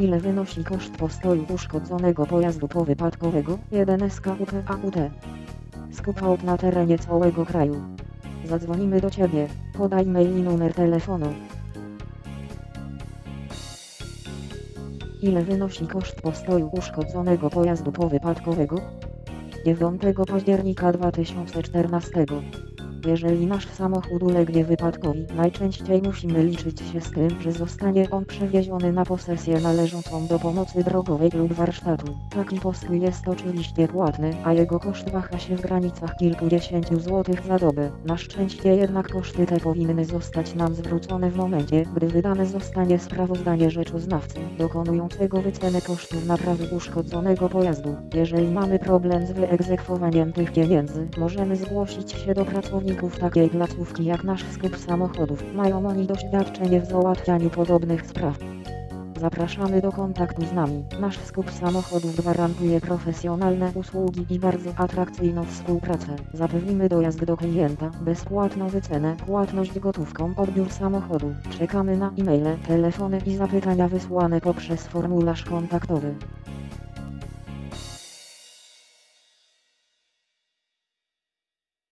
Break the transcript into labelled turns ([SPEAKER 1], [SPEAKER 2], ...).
[SPEAKER 1] Ile wynosi koszt postoju uszkodzonego pojazdu powypadkowego? 1 SKUP AUT. Skup na terenie całego kraju. Zadzwonimy do Ciebie. Podaj mail i numer telefonu. Ile wynosi koszt postoju uszkodzonego pojazdu powypadkowego? 9 października 2014. Jeżeli nasz samochód ulegnie wypadkowi, najczęściej musimy liczyć się z tym, że zostanie on przewieziony na posesję należącą do pomocy drogowej lub warsztatu. Taki postój jest oczywiście płatny, a jego koszt waha się w granicach kilkudziesięciu złotych za dobę. Na szczęście jednak koszty te powinny zostać nam zwrócone w momencie, gdy wydane zostanie sprawozdanie rzeczoznawcy, dokonującego wycenę kosztów naprawy uszkodzonego pojazdu. Jeżeli mamy problem z wyegzekwowaniem tych pieniędzy, możemy zgłosić się do pracowników takiej placówki jak nasz skup samochodów. Mają oni doświadczenie w załatwianiu podobnych spraw. Zapraszamy do kontaktu z nami. Nasz skup samochodów gwarantuje profesjonalne usługi i bardzo atrakcyjną współpracę. Zapewnimy dojazd do klienta, bezpłatną wycenę, płatność gotówką, odbiór samochodu. Czekamy na e-maile, telefony i zapytania wysłane poprzez formularz kontaktowy.